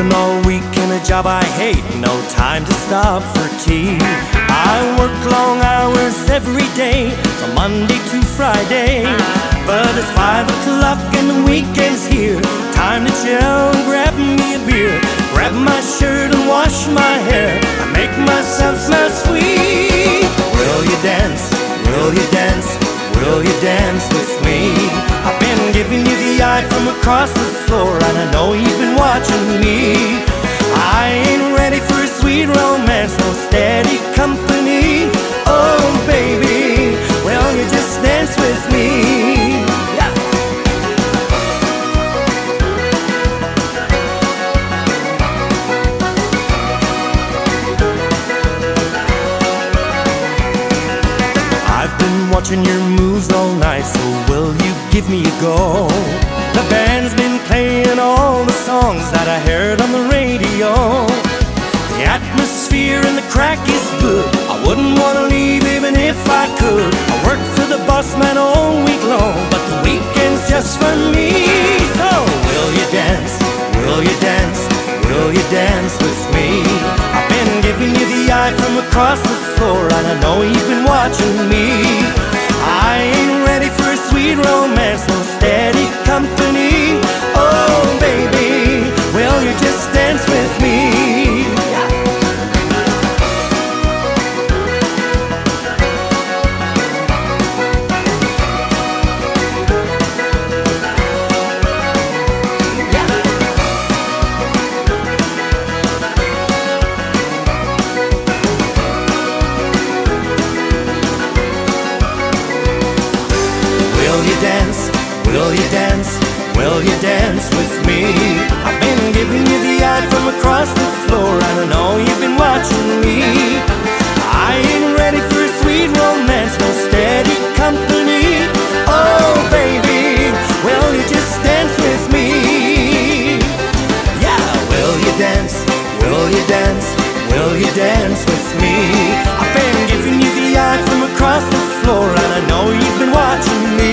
Working all week in a job I hate, no time to stop for tea. I work long hours every day, from Monday to Friday. But it's five o'clock and the weekend's here. Across the floor, and I know you've been watching me. I ain't ready for sweet romance, no steady company. Oh, baby, will you just dance with me? Yeah. I've been watching your moves all night, so will you give me a go? The band's been playing all the songs that I heard on the radio. The atmosphere and the crack is good. I wouldn't want to leave even if I could. I work for the boss man all week long, but the weekend's just for me. So, will you dance? Will you dance? Will you dance with me? I've been giving you the eye from across the floor, and I know you've been Oh, will you just dance with me? Will you dance? Will you dance? Will you dance with me? I've been giving you the eye from across the floor And I know you've been watching me I ain't ready for a sweet romance No steady company Oh baby, will you just dance with me? Yeah, will you dance? Will you dance? Will you dance with me? I've been giving you the eye from across the floor And I know you've been watching me